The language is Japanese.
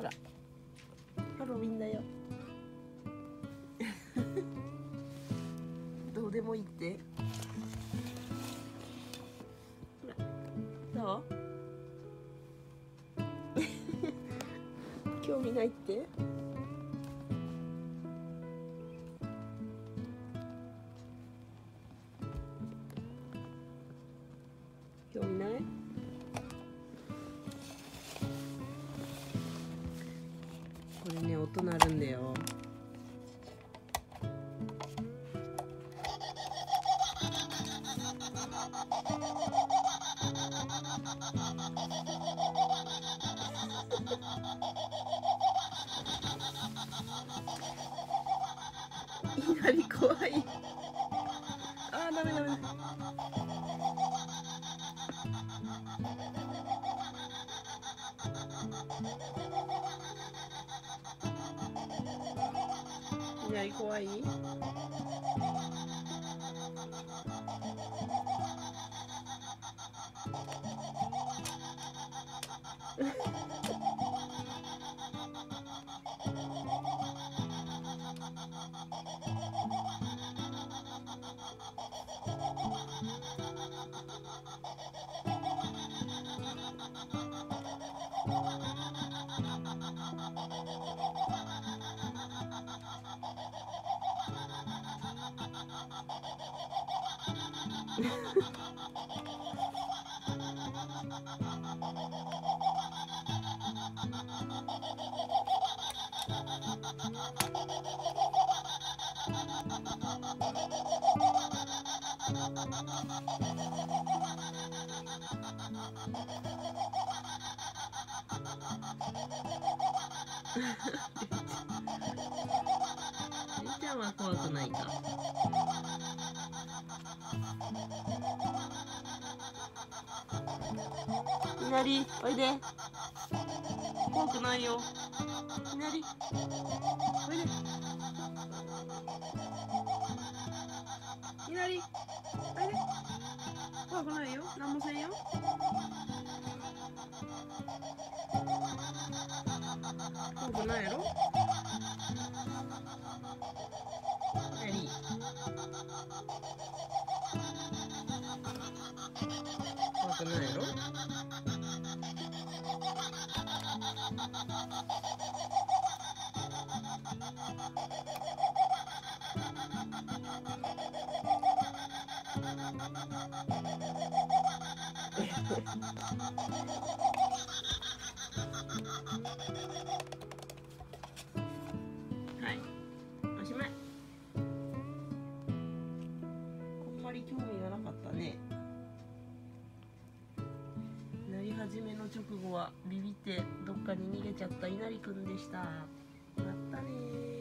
ほら。ハロウィンだよ。どうでもいいって。ほら。どう？興味ないって？興味ない？これね音鳴るんだよ。いなり怖い。あーダメダメ。いなり怖い？ちゃんは怖くないか？いなりおいで。怖くないよ。いなりおいで。いなりおいで。怖くないよ。なんもせんよ。怖くないやろ。はい。おしまいあんまり興味がなかったね。なり始めの直後はビビってどっかに逃げちゃった稲荷くんでした。またね